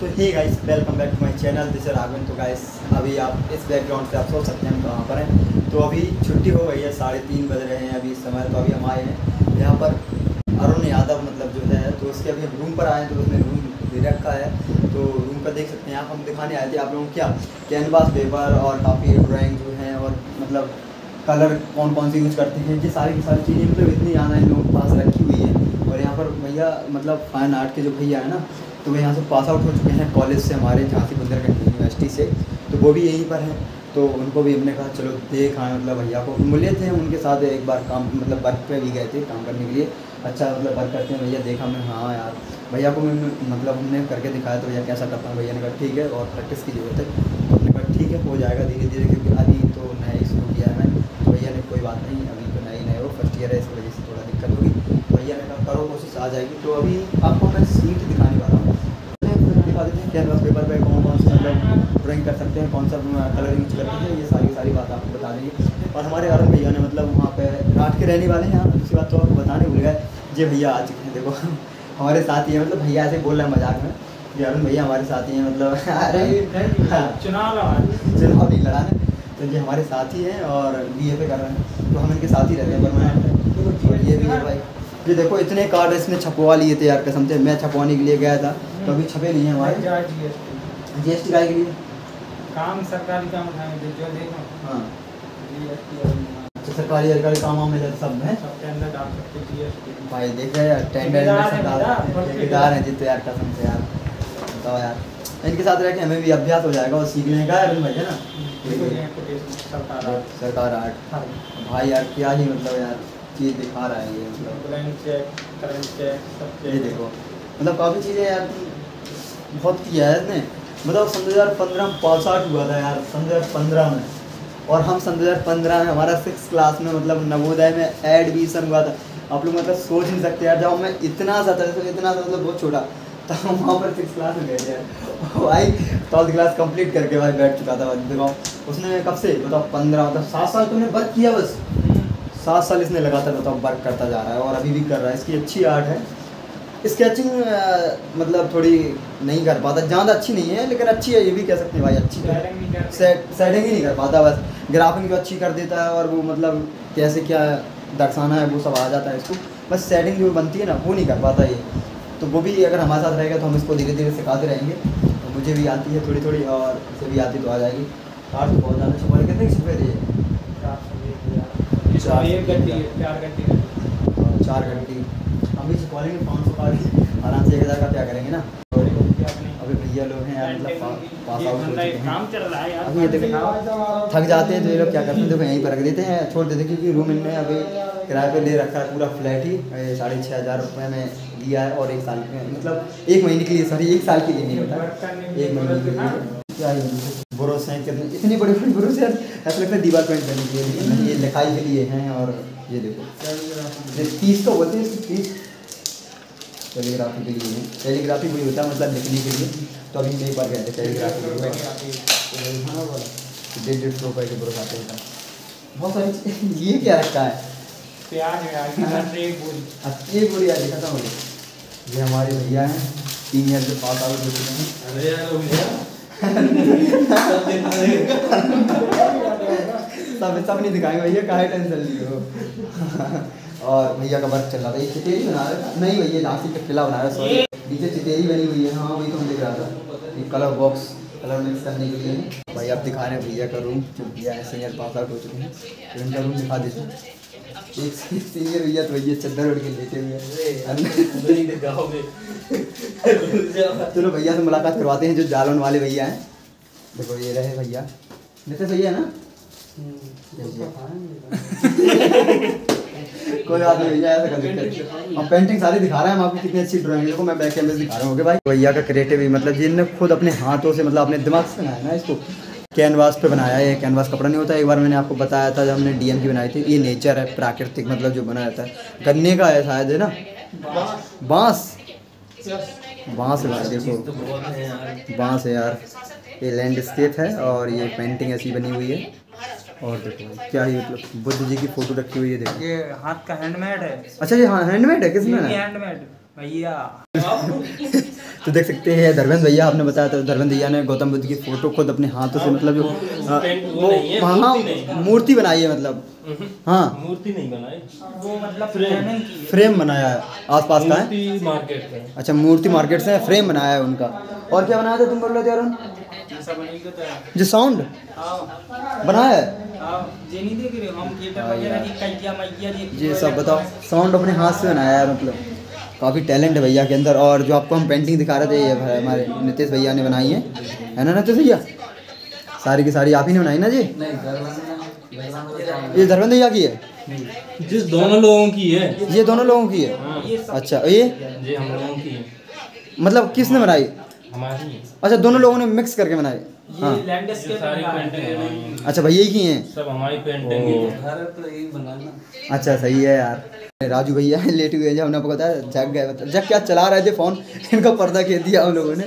तो hey guys welcome back to my channel this Raghavan तो guys अभी आप इस बैकग्राउंड से आप सोच सकते हैं हम कहाँ पर हैं। तो अभी छुट्टी हो गई है, साढ़े तीन बज रहे हैं अभी इस समय तो अभी हम आए हैं। यहाँ पर अरुण यादव मतलब जो है तो उसके अभी रूम पर आए हैं तो उसने रूम दे रखा है। तो रूम पर देख सकते हैं आप, हम दिखाने आए थे आप लोगों क्या कैनवास पेपर और काफ़ी ड्राइंग जो है और मतलब कलर कौन कौन सी यूज़ करते हैं, ये सारी की सारी चीज़ें मतलब इतनी ज़्यादा इन लोगों के पास रखी हुई है। और यहाँ पर भैया मतलब फाइन आर्ट के जो भैया है ना तो वो यहाँ से पास आउट हो चुके हैं कॉलेज से हमारे झांसी बुंदेलखंड यूनिवर्सिटी से। तो वो भी यहीं पर हैं। तो उनको भी हमने कहा, चलो, देख आए मतलब भैया को मिले थे उनके साथ एक बार काम मतलब वर्क पे भी गए थे काम करने के लिए। अच्छा मतलब वर्क करते हैं, भैया देखा मैं हाँ यार, भैया को मैं मतलब हमने करके दिखाया तो भैया कैसा करता हूँ भैया ने कहा, ठीक है, और प्रैक्टिस की ज़रूरत है। तो हमने कहा, ठीक है, हो जाएगा धीरे धीरे क्योंकि अभी तो नया ही शुरू किया है मैं तो भैया ने, कोई बात नहीं, अभी तो नई नए हो फ़र्स्ट ईयर है, इस वजह से थोड़ा दिक्कत होगी। तो भैया ने कहा, करो, कोशिश, आ जाएगी। तो अभी आपको मैं सीट हूँ देते हैं पेपर पे कौन कौन सा मतलब ड्राइंग कर सकते हैं कौन सा कलर यूज़ करते हैं ये सारी सारी बात आपको बता देंगे। और हमारे अरुण भैया ने मतलब वहाँ पे रात के रहने वाले हैं दूसरी बात तो आपको बताने भूल गए ये भैया आ चुके हैं देखो। हमारे साथ ही है मतलब भैया ऐसे बोल रहे हैं मज़ाक में ये अरुण भैया हमारे साथ ही हैं। मतलब अरे हाँ, चुनाव लड़ा चुनाव नहीं लड़ाने तो ये हमारे साथी हैं और बी ए पे कर रहे हैं। तो हम इनके साथ ही रहते हैं। परमानेंट ये भी है भाई। ये देखो इतने कार्ड इसने छपवा लिए थे यार कसम से। मैं छपवाने के लिए गया था। तो अभी छपे नहीं है हमारे। जीएसटी जी एस टी के लिए? काम सरकारी काम उठाएँगे जो देखो। हाँ। जीएसटी तो सरकारी सरकारी काम में सब है? भाई देख रहे हैं टेंडर ठेकेदार है हैं। जितने यार कसम से यार। बताओ यार। इनके साथ रह के हमें भी अभ्यास हो जाएगा और सीखने का है भाई है ना? सरकार आर्ट। भाई यार क्या ही मतलब यार चीज़ दिखा रहा है ये मतलब। ब्लैंक चेक करंट चेक सब ये देखो। मतलब काफ़ी चीज़ें यार बहुत किया है इसने। मतलब सन दो हज़ार पंद्रह में पास आउट हुआ था यार सन दो हज़ार पंद्रह में। और हम सन दो हज़ार पंद्रह में हमारा सिक्स क्लास में मतलब नवोदय में एडमिशन हुआ था। आप लोग मतलब सोच नहीं सकते यार जब मैं इतना सा था तो इतना सा मतलब बहुत छोटा तब हम वहाँ पर सिक्स क्लास में गए थे यार। भाई ट्वेल्थ क्लास कंप्लीट करके भाई बैठ चुका था देखो। उसने कब से बताओ पंद्रह मतलब सात साल तुमने वर्क किया बस। सात साल इसने लगातार बताओ वर्क करता जा रहा है और अभी भी कर रहा है। इसकी अच्छी आर्ट है। स्केचिंग मतलब थोड़ी नहीं कर पाता। ज़्यादा अच्छी नहीं है लेकिन अच्छी है ये भी कह सकते हैं भाई अच्छी है। सेट सेटिंग ही नहीं कर पाता बस ग्राफिंग जो अच्छी कर देता है और वो मतलब कैसे क्या दर्शाना है वो सब आ जाता है इसको। बस सेटिंग जो बनती है ना वो नहीं कर पाता ये। तो वो भी अगर हमारे साथ रहेगा तो हम इसको धीरे धीरे सिखाते रहेंगे। तो मुझे भी आती है थोड़ी थोड़ी और इसे भी आती तो आ जाएगी। आठ तो बहुत ज़्यादा छुपा कितने छुपे थे चार एक है। चार गड्डी है और चार घंटी। हम भी छुपा लेंगे पाँच सौ का आराम से एक हज़ार का क्या करेंगे ना अभी भैया लोग हैं यार मतलब पास आउट हो चुके हैं है अभी थक जाते हैं तो ये लोग क्या करते हैं देखो यहीं पर रख देते हैं छोड़ देते हैं क्योंकि रूम इनने अभी किराए पे ले रखा है पूरा फ्लैट ही साढ़े छः हज़ार रुपये में लिया है और एक साल के मतलब एक महीने के लिए सॉरी एक साल के लिए नहीं होता एक महीने के लिए क्या ही ब्रश हैं कितने इतनी बड़ी बड़ी ब्रश यार ऐसा लगता है दीवार पेंट करने के लिए ये लिखाई के लिए हैं और ये देखो तीस तो बोलते हैं तीस टेलीग्राफी के लिए। है टेलीग्राफी वही होता है मतलब लिखने के लिए। तो अभी हम एक बार गए थे टेलीग्राफी के लिए हाँ डेढ़ डेढ़ सौ रुपये के ब्रश आते हैं। बहुत सारी चीज़- ये क्या रखा है? प्याज है यार किधर एक बोरी। बुरी आज खत्म हो गई ये हमारे भैया हैं। तीन ईयर से पास आउट हो चुके हैं। सब सब नहीं दिखाएँगे भैया काहे टेंशन लिए हो और भैया का वर्क चल रहा था। ये चितेरी बना रहा था। नहीं भैया झांसी का किला बना रहा है सॉरी नीचे चितेरी बनी हुई है। हाँ वही तो हम देख रहा था। ये कलर बॉक्स कलर मिक्स करने के लिए। भाई आप दिखा रहे हैं भैया का रूम जो भैया है सीनियर पास आउट हो चुके हैं। तो इनका रूम दिखा दीजिए एक सीनियर भैया तो भैया चद्दर उड़ के लेटे हुए चलो भैया से मुलाकात करवाते हैं जो जालौन वाले भैया हैं। देखो ये रहे भैया। नितेश भैया है ना? कोई बात नहीं ऐसा कर देते हम पेंटिंग सारी दिखा रहे हैं, हम आपको कितनी अच्छी ड्राइंग देखो, मैं बैक कैमरे दिखा रहा हूँ भाई। भैया का क्रिएटिव मतलब जिनने खुद अपने हाथों से मतलब अपने दिमाग से बनाया ना इसको। कैनवास पे बनाया है कैनवास कपड़ा नहीं होता। एक बार मैंने आपको बताया था, जब हमने डीएम की बनाई थी, ये नेचर है, प्राकृतिक मतलब जो बनाया जाता है गन्ने का है शायद, है ना? बाँस। बाँस है देखो। बाँस है यार। ये लैंडस्केप है और ये पेंटिंग ऐसी बनी हुई है। और देखो। क्या ये मतलब बुद्ध जी की फ़ोटो रखी हुई है देखो। ये हाथ का हैंडमेड है। अच्छा ये हाँ हैंडमेड है किसमें? हैंडमेड भैया। तो देख सकते हैं धर्मेंद्र भैया आपने बताया था धर्मेंद्र भैया ने गौतम बुद्ध की फ़ोटो खुद अपने हाथों से मतलब जो वो हाँ मूर्ति बनाई है मतलब। हाँ। मूर्ति नहीं बनाई। वो मतलब फ्रेमिंग की फ्रेम बनाया है आसपास का है। मार्केट अच्छा मूर्ति मार्केट से फ्रेम बनाया है उनका। और क्या बनाया था तुम बोल रहे थे अरुण है जो साउंड बनाया है? आओ ये नहीं देख रहे हो जी सब बताओ साउंड अपने हाथ से बनाया है मतलब। काफ़ी टैलेंट है भैया के अंदर और जो आपको हम पेंटिंग दिखा रहे थे ये हमारे नितेश भैया ने बनाई है। है ना नितेश भैया? सारी की सारी आप ही ने बनाई ना जी? ये धर्मेंद्र भैया की है? जिस दोनों लोगों की है। ये दोनों लोगों की है? हाँ, अच्छा ये? ये हम लोगों की है। मतलब किसने बनाई? हमारी अच्छा दोनों लोगों ने मिक्स करके बनाई। हाँ। है। अच्छा भैया ही की हैं? सब हमारी पेंटिंग है। अच्छा सही है यार। राजू भैया लेट हुए हैं हमने आपको बताया जग गए मतलब जग क्या चला रहे थे फ़ोन इनका पर्दा खेल दिया हम लोगों ने।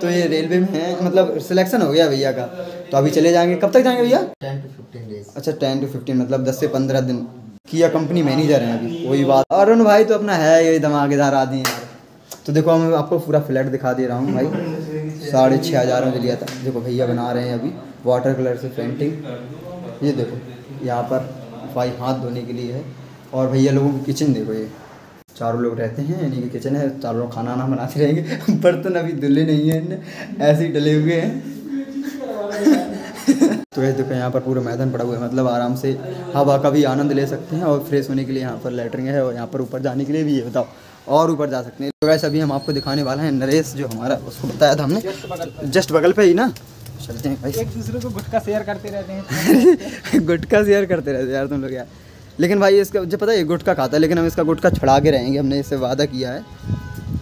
तो ये रेलवे में है मतलब सिलेक्शन हो गया भैया का। तो अभी चले जाएँगे। कब तक जाएँगे भैया? टेन टू फिफ्टीन डेज़ अच्छा टेन टू फिफ्टीन मतलब दस से पंद्रह दिन। किया कंपनी मैनेजर हैं अभी वही बात। अरुण भाई तो अपना है ये धमाकेदार आदमी यार तो देखो हम आपको पूरा फ्लैट दिखा दे रहा हूँ भाई। साढ़े छः हज़ार में लिया था। देखो भैया बना रहे हैं अभी। वाटर कलर से पेंटिंग ये देखो यहाँ पर भाई हाथ धोने के लिए है। और भैया लोगों की किचन देखो ये चारों लोग रहते हैं इन्हीं की किचन है चारों लोग खाना ना बनाते रहेंगे। बर्तन अभी धुले नहीं है ऐसे ही डले हुए हैं। तो ये देखो यहाँ पर पूरा मैदान पड़ा हुआ है मतलब आराम से हवा का भी आनंद ले सकते हैं और फ्रेश होने के लिए यहाँ पर लेटरिंग है और यहाँ पर ऊपर जाने के लिए भी ये बताओ। और ऊपर जा सकते हैं। तो वैसे अभी हम आपको दिखाने वाला है नरेश जो हमारा उसको बताया था हमने। जस्ट बगल पे ही ना? चलते हैं भाई। एक दूसरे को गुटका शेयर करते रहते हैं। गुटका शेयर करते रहते यार तुम लोग यार। लेकिन भाई इसका मुझे पता है ये गुटखा खाता है लेकिन हम इसका गुटखा छुड़ा के रहेंगे हमने इससे वादा किया है।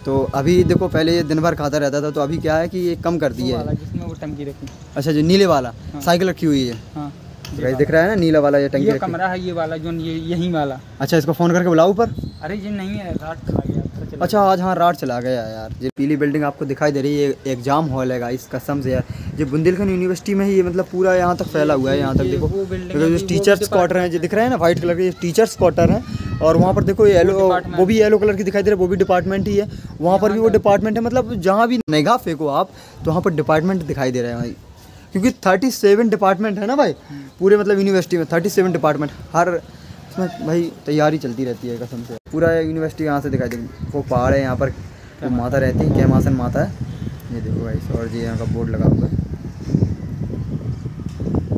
तो अभी देखो पहले ये दिन भर खाता रहता था तो अभी क्या है कि ये कम कर दिया है। वो टंकी रखी। अच्छा जो नीले वाला हाँ। साइकिल रखी हुई है। हाँ। भाई दिख रहा है ना नीला वाला ये टंकी ये कमरा है ये वाला जो ये यही वाला। अच्छा इसको फ़ोन करके बुलाओ ऊपर। अरे ये नहीं है रात खा गया अच्छा आज हाँ रात चला गया यार। ये पीली बिल्डिंग आपको दिखाई दे रही है एग्ज़ाम हॉल है इस कसम से यार। ये बुंदेलखंड यूनिवर्सिटी में ही ये मतलब पूरा यहाँ तक फैला हुआ है यहाँ तक देखो। जो टीचर्स क्वार्टर हैं जो दिख रहे हैं ना व्हाइट कलर के टीचर्स क्वार्टर हैं। और वहाँ पर देखो येलो वो भी येलो कलर की दिखाई दे रहा है वो भी डिपार्टमेंट ही है। वहाँ पर भी वो डिपार्टमेंट है मतलब जहाँ भी निगाह फेंको आप तो वहाँ पर डिपार्टमेंट दिखाई दे रहे हैं भाई। क्योंकि थर्टी सेवन डिपार्टमेंट है ना भाई? पूरे मतलब यूनिवर्सिटी में थर्टी सेवन डिपार्टमेंट हर उसमें भाई तैयारी चलती रहती है कसम से। पूरा यूनिवर्सिटी यहाँ से दिखाई दे वो पहाड़ है यहाँ पर वो माता रहती है कैमासन माता है। ये देखो भाई और जी यहाँ का बोर्ड लगा हुआ है।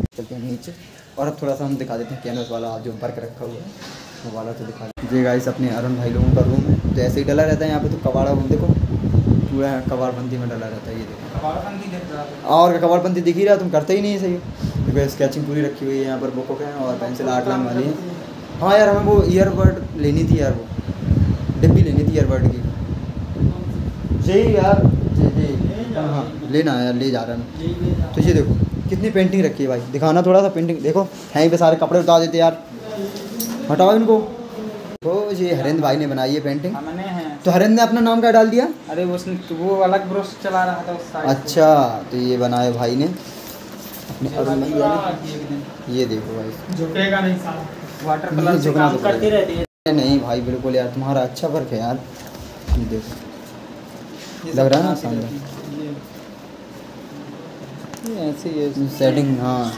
चलते हैं नीचे और अब थोड़ा सा हम दिखा देते हैं कैनवस वाला जो वर्क रखा हुआ है वो वाला तो दिखा देते जी गाइस अपने अरुण भाई लोगों का रूम है। तो ऐसे ही डला रहता है यहाँ पे तो कबाड़ा देखो। पूरा कबाड़बंदी में डला रहता है ये देखो। था और कबाड़बंदी दिख ही रहा तुम करते ही नहीं है सही। देखो स्केचिंग पूरी रखी हुई है यहाँ पर बुकों के और पेंसिल आर्ट लाइन वाली। है हाँ यार हमें वो ईयरबड लेनी थी यार वो। डिब्बी लेनी थी ईयरबड की। जी यार जी जी। हाँ हाँ लेना है यार ले जा रहा हूँ। तो ये देखो कितनी पेंटिंग रखी है भाई। दिखाना थोड़ा सा पेंटिंग देखो यहीं पे सारे कपड़े उतार देते यार। हटाओ इनको। तो ये हरेंद्र भाई ने बनाई है पेंटिंग हैं तो हरेंद्र ने अपना नाम क्या डाल दिया? अरे उसने वो अलग ब्रश चला रहा था उस साइड अच्छा तो ये बनाए भाई ने। अपने अरुण ये देखो भाई। झुकेगा नहीं साहब वाटर कलर से झुकना काम तो करते रहते हैं। नहीं भाई बिल्कुल यार तुम्हारा अच्छा वर्क है यार। ये देखो। लग रहा है ना? ये- ये ऐसे ही सेटिंग हाँ।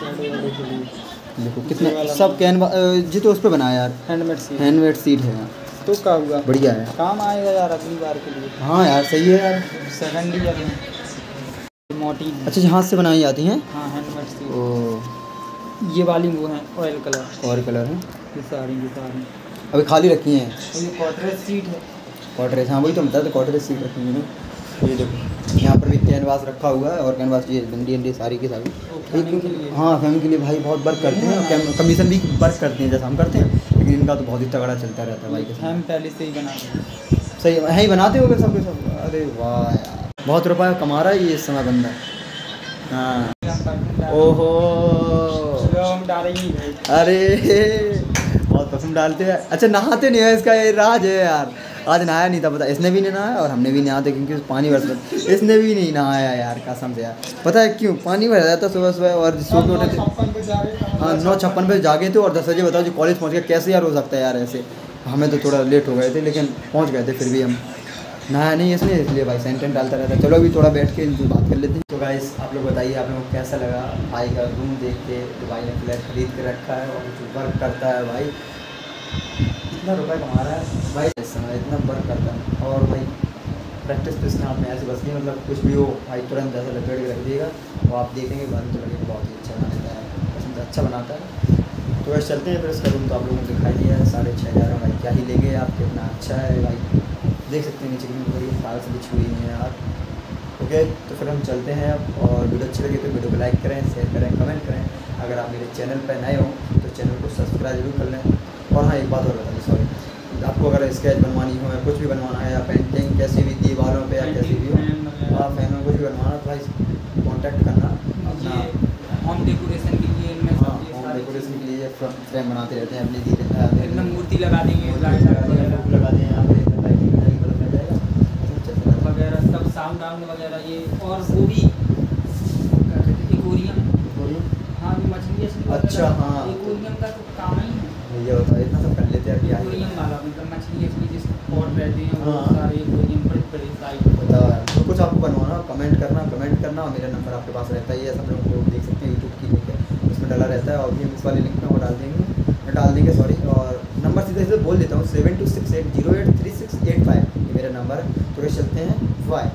देखो कितने सब कैनवा जी तो उस पर बनाया यार। हैंडमेड सी हैंडमेड सीट है यार। तो क्या हुआ? बढ़िया है। काम आएगा यार अगली बार के लिए। हाँ यार सही है यार। सेकंड ईयर में। मोटी। अच्छा जी हाथ से बनाई जाती हैं? हाँ हैंडमेड से। ओ। ये वाली वो है ऑयल कलर ऑयल कलर है? ये सारी ये सारी। अभी खाली रखी हैं? ये कॉटरेज सीट है। कॉटरेज हाँ वही तो बता दो कॉटरेज सीट रखी है है ये देखो। कैनवास रखा हुआ है और कैनवास ये डंडी अंडी सारी की सारी। फैमिली के लिए। हाँ फैमिली के लिए भाई बहुत वर्क करते हैं और कमीशन भी वर्क करते हैं जैसा हम करते हैं लेकिन इनका तो बहुत ही तगड़ा चलता रहता है भाई के हम पहले से ही बना हैं। सही है ही बनाते हो सब के सब? अरे वाह यार। बहुत रुपया कमा रहा है ये इस समय बंदा। हाँ। ओहो। अरे बहुत पसंद डालते हैं। अच्छा नहाते नहीं है इसका ये राज है यार। आज नहाया नहीं था पता इसने भी नहीं नहाया और हमने भी नहीं नहाते क्योंकि पानी बरस रहा इसने भी नहीं नहाया यार कसम से यार। पता है क्यों? पानी भर जाता सुबह सुबह और सो के उठे थे। हाँ नौ छप्पन पे जागे थे और दस बजे बताओ जो कॉलेज पहुँच गया कैसे यार हो सकता है यार ऐसे? हमें तो थोड़ा लेट हो गए थे लेकिन पहुँच गए थे फिर भी हम। नहाया नहीं इसमें इसलिए भाई सेंटेंस डालता रहता है। चलो अभी थोड़ा बैठ के बात कर लेते हैं। तो गाइस आप लोग बताइए आप लोगों को कैसा लगा? भाई का रूम देख के तो भाई ने फ्लैट खरीद के रखा है और जो वर्क करता है भाई। इतना रुपया कमा रहा है। भाई समय इतना वर्क करता है। और भाई प्रैक्टिस तो इसके में ऐसे बस नहीं मतलब कुछ भी हो, भाई, तुरंत ऐसा लपेट के रख दिएगा और आप देखेंगे, बाद तो लगेगा, बहुत ही अच्छा बना है, पसंद अच्छा बनाता है। तो वैसे चलते हैं, फिर इसका रूम तो आप लोगों को दिखाई दिया है, साढ़े छः हज़ार भाई, क्या ही लेंगे आप, कितना अच्छा है, भाई। देख सकते हैं नीचे बड़ी तार से बिछी हुई है यार। ओके तो फिर हम चलते हैं अब, और वीडियो अच्छी लगी तो वीडियो को लाइक करें शेयर करें कमेंट करें। अगर आप मेरे चैनल पर नए हो तो चैनल को सब्सक्राइब ज़रूर कर लें। और हाँ एक बात और बता दी सॉरी आपको अगर स्केच बनवानी हो या कुछ भी बनवाना है या पेंटिंग कैसी भी दीवारों पे या कैसी भी हो आप फ़ैन में कुछ भी बनवाना तो भाई कॉन्टैक्ट करना अपना होम डेकोरेशन के लिए हाँ होम डेकोरेशन के लिए फ्रेम बनाते रहते हैं अपनी धीरे मूर्ति लगा देंगे लगा लाइट देंगे वगैरह लगा देंगे यहाँ पे लाइटिंग का भी बल्ब लग जाएगा सब चलता रहता है। वगैरह सब साउंड डाउन वगैरह ये और वो भी एक्वेरियम बोलिए हाँ ये मछली असली वगैरह, अच्छा, हाँ। एक्वेरियम का तो काम ही है ये होता है। हैं मतलब मछली जिस पॉट रहते हैं वो हाँ। सारे एक्वेरियम बड़े बड़े साइज़ तो कुछ आपको बनवाना कमेंट करना कमेंट करना और मेरा नंबर आपके पास रहता ही है सब लोग देख सकते हैं यूट्यूब की लिंक है उसमें डाला रहता है और भी हम इस वाले लिंक में वो डाल देंगे। डाल देंगे सॉरी और नंबर सीधे सीधे बोल देता हूँ seven two six eight zero eight three six eight five ये मेरा नंबर है। तो ये चलते हैं बाय